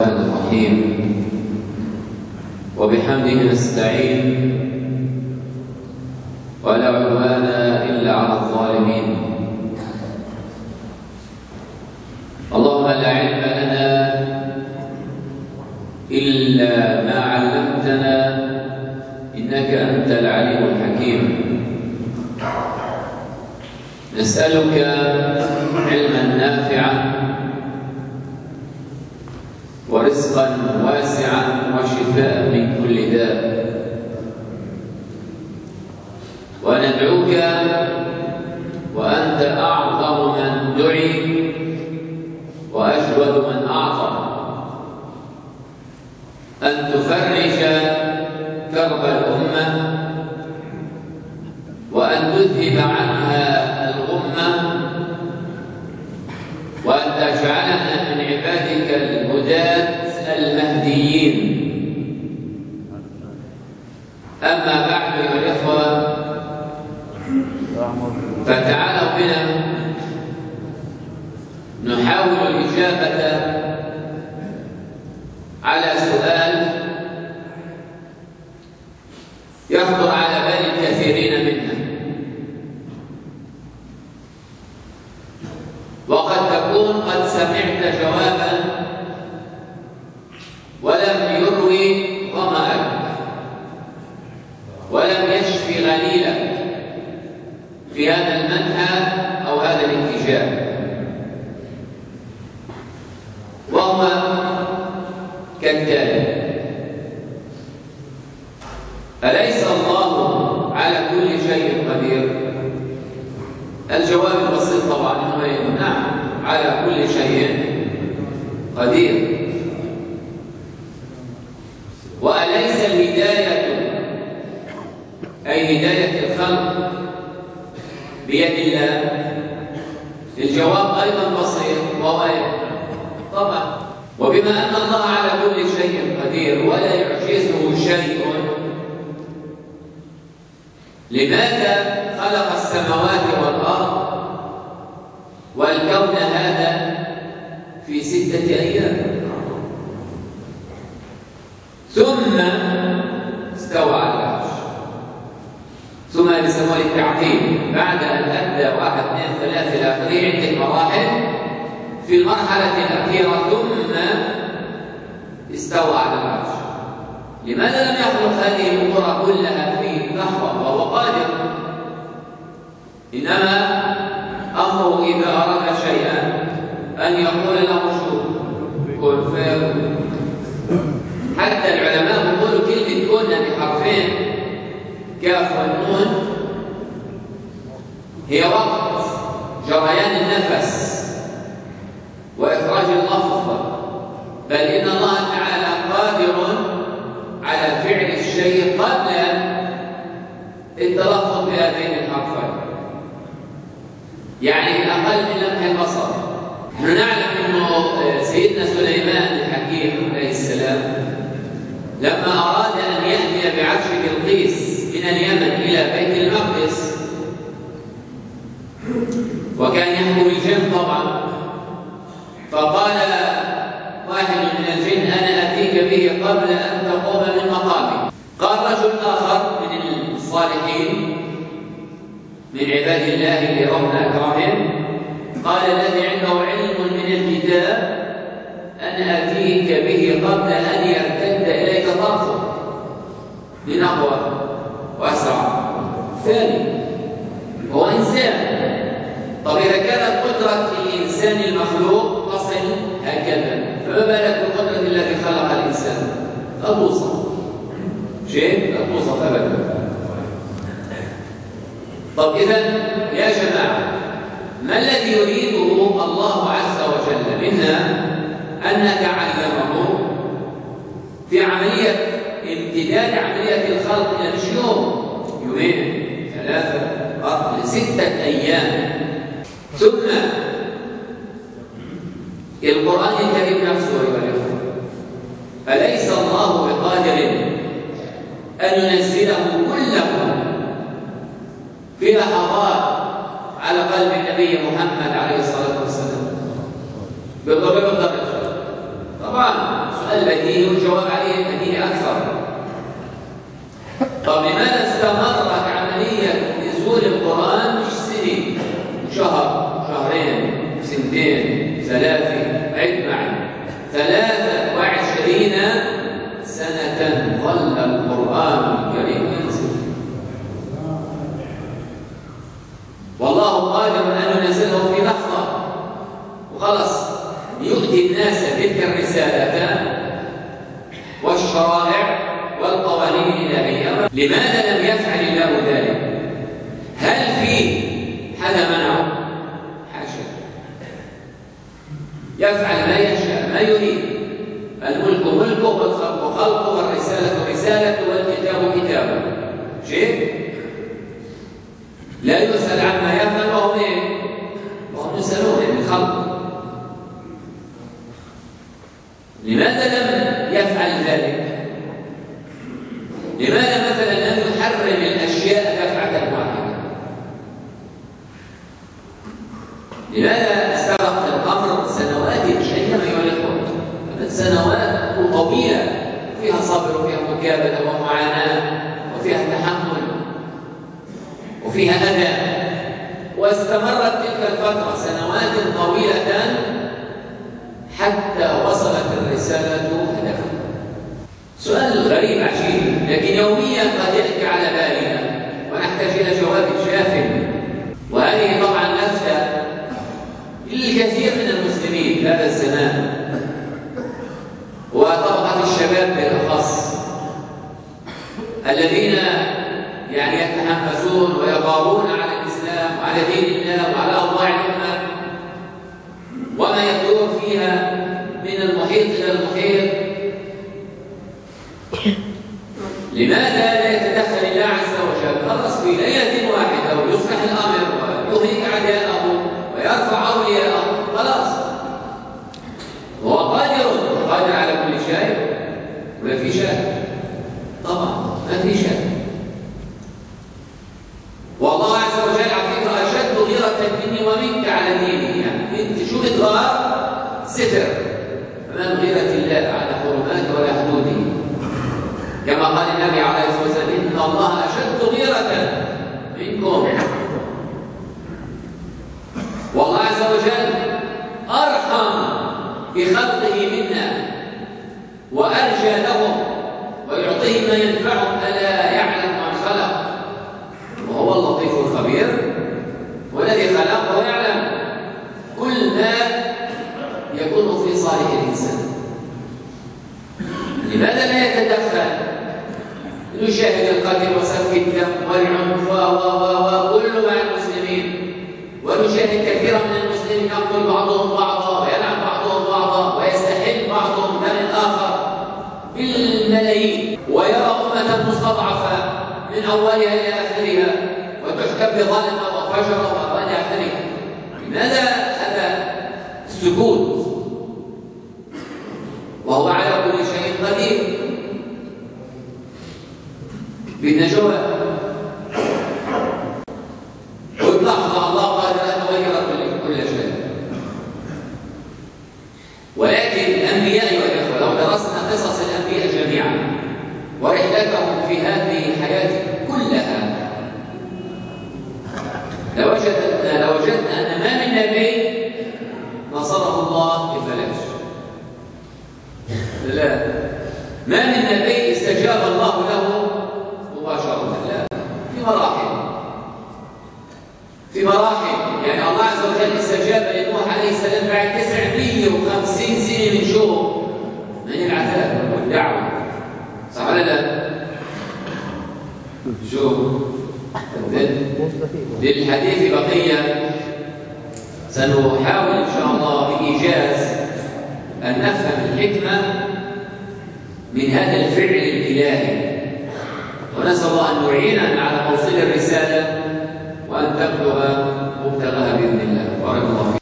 الرحيم. وبحمده نستعين ولا عدوان إلا على الظالمين. اللهم لا علم لنا إلا ما علمتنا إنك أنت العليم الحكيم. نسألك علما نافعا ورزقا واسعا وشفاء من كل داء. وندعوك نحاول الإجابة على سؤال يخطر على بال الكثيرين منا. وقد تكون قد سمعت جوابا ولم أليس الله على كل شيء قدير؟ الجواب البسيط طبعا نعم على كل شيء قدير. وأليس الهداية أي هداية الخلق بيد الله؟ الجواب أيضا بسيط وهو طبعا. وبما أن الله على كل شيء قدير ولا يعجزه شيء. لماذا خلق السماوات والأرض والكون هذا في ستة أيام؟ ثم استوى على العرش. ثم يسموه التعقيب. بعد أن أدى واحد اثنين ثلاثة إلى آخره عدة مراحل في المرحلة الأخيرة ثم استوى على العرش. لماذا لم يخلق هذه الأمور كلها في لحظة وهو قادر؟ إنما أمره إذا أراد شيئا أن يقول له شو كن فيكون. حتى العلماء يقولوا كلمة كن بحرفين كاف والنون هي وقت جريان النفس وإخراج اللفظ بل إن الله تعالى قادر على فعل الشيء قبل التلفظ بهذين الحرفين يعني بالأقل من لمح البصر. نحن نعلم أنه سيدنا سليمان الحكيم عليه السلام لما أراد أن يأتي بعرش بلقيس من اليمن إلى بيت المقدس وكان يحكم الجن طبعا. فقال واحد من الجن أنا أتيك به قبل أن تقوم من مقامك. قال رجل آخر الصالحين من عباد الله اللي ربنا أكرمهم قال الذي عنده علم من الكتاب أن أتيك به قبل أن يرتد إليك طرفه. لنقوى وأسرع. ثاني هو إنسان. طب إذا كانت قدرة الإنسان المخلوق تصل هكذا. فما بالك بقدرة الذي خلق الإنسان؟ لا توصف شيء؟ لا توصف أبدا. طب إذا يا جماعة ما الذي يريده الله عز وجل منا أن نتعلمه في عملية امتداد عملية الخلق إلى مش يوم؟ يومين ثلاثة أربعة ستة أيام. ثم القرآن الكريم نفسه أيها الإخوة أليس الله بقادر أن ينزله كله في لحظات على قلب النبي محمد عليه الصلاة والسلام. بضرب الدرجة طبعا السؤال بديهي والجواب عليه بديهي أكثر. طب لماذا استمرت عملية نزول القرآن مش سنين شهر شهرين سنتين ثلاثة عد معي ثلاثة وعشرين سنة ظل القرآن الكريم ينزل والله قادر أن ينزله في لحظة وخلص يؤتي الناس تلك الرسالة والشرائع والقوانين الإلهية لماذا لم يفعل الله ذلك؟ هل في حدا منعه؟ حاشا يفعل ما يشاء ما يريد. الملك ملكه والخلق خلقه والرسالة رسالته والكتاب كتابه شيء لا يسأل عما يفعل وهم إيه؟ وهم يسألون الخلق لماذا لم يفعل ذلك؟ لماذا مثلا لم يحرم الأشياء دفعه واحدة لماذا استغرق الأمر سنوات مش أيام أيها الإخوة؟ سنوات طويلة فيها صبر وفيها مكابده ومعاناة وفيها تحمل وفيها أذى. واستمرت تلك الفترة سنوات طويلة حتى وصلت الرسالة هدفها سؤال غريب عجيب لكن يوميا قد يأتي على بالنا ونحتاج إلى جواب شاف. وهذه طبعا لفتة للكثير من المسلمين في هذا الزمان. وطبقة الشباب بالأخص. الذين يعني يتحمسون ويغارون على الإسلام وعلى دين الله وعلى أوضاع الأمة. وما يدور فيها في ليلة واحدة ويصلح الأمر ويهلك أعداءه ويرفع أولياءه. خلاص. هو قادر قادر على كل شيء. ولا في شيء طبعا ما في شيء والله عز وجل على فكرة أشد غيرة مني ومنك على دينه يعني انت شو بتغار ستر. أمام غيرة الله على حرماته ولا حدوده؟ كما قال النبي عليه الصلاة والسلام إن الله غيره منكم. والله عز وجل أرحم بخلقه منا وأرجى لهم ويعطيهم ما ينفعهم ألا يعلم من خلق. وهو اللطيف الخبير. ونشاهد كثيرا من المسلمين يقتل بعضهم بعضا ويلعن بعضهم بعضا ويستحل بعضهم دم الآخر بالملايين. ويرى أمة مستضعفة من أولها إلى آخرها وتحكم بظلم وفجر والى اخره لماذا هذا السكوت؟ وهو على كل شيء قدير. بدنا ورحلتهم في هذه الحياة كلها. لوجدنا لوجدنا أن ما من نبي نصره الله ببلاش لا. ما من نبي استجاب الله له مباشرة. لا. في مراحل. في مراحل. يعني الله عز وجل استجاب لنوح عليه السلام بعد 950 سنة من شو؟ صح ولا لا؟ شو؟ للحديث بقية. سنحاول إن شاء الله بإيجاز أن نفهم الحكمة من هذا الفعل الإلهي. ونسأل الله أن يعيننا على توصيل الرسالة وأن تبلغ مبتغاها بإذن الله. بارك الله